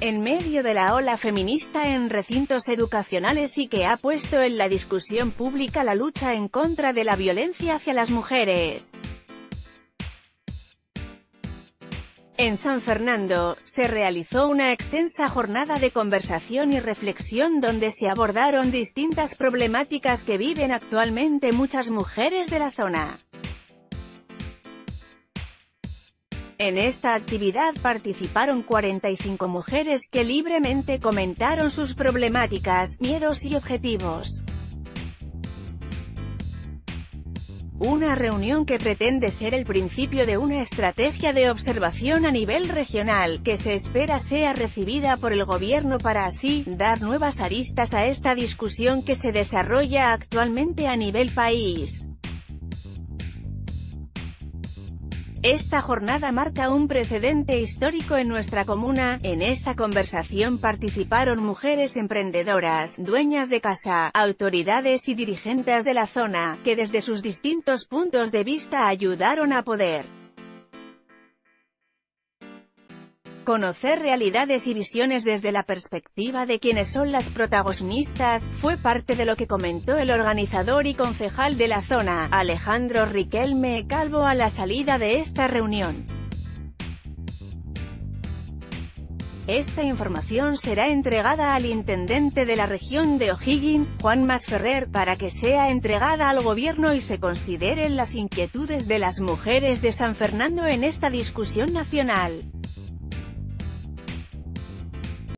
en medio de la ola feminista en recintos educacionales y que ha puesto en la discusión pública la lucha en contra de la violencia hacia las mujeres. En San Fernando, se realizó una extensa jornada de conversación y reflexión donde se abordaron distintas problemáticas que viven actualmente muchas mujeres de la zona. En esta actividad participaron 45 mujeres que libremente comentaron sus problemáticas, miedos y objetivos. Una reunión que pretende ser el principio de una estrategia de observación a nivel regional, que se espera sea recibida por el gobierno para así, dar nuevas aristas a esta discusión que se desarrolla actualmente a nivel país. Esta jornada marca un precedente histórico en nuestra comuna. En esta conversación participaron mujeres emprendedoras, dueñas de casa, autoridades y dirigentes de la zona, que desde sus distintos puntos de vista ayudaron a poder Conocer realidades y visiones desde la perspectiva de quienes son las protagonistas, fue parte de lo que comentó el organizador y concejal de la zona, Alejandro Riquelme Calvo a la salida de esta reunión. Esta información será entregada al intendente de la región de O'Higgins, Juan Masferrer, para que sea entregada al gobierno y se consideren las inquietudes de las mujeres de San Fernando en esta discusión nacional.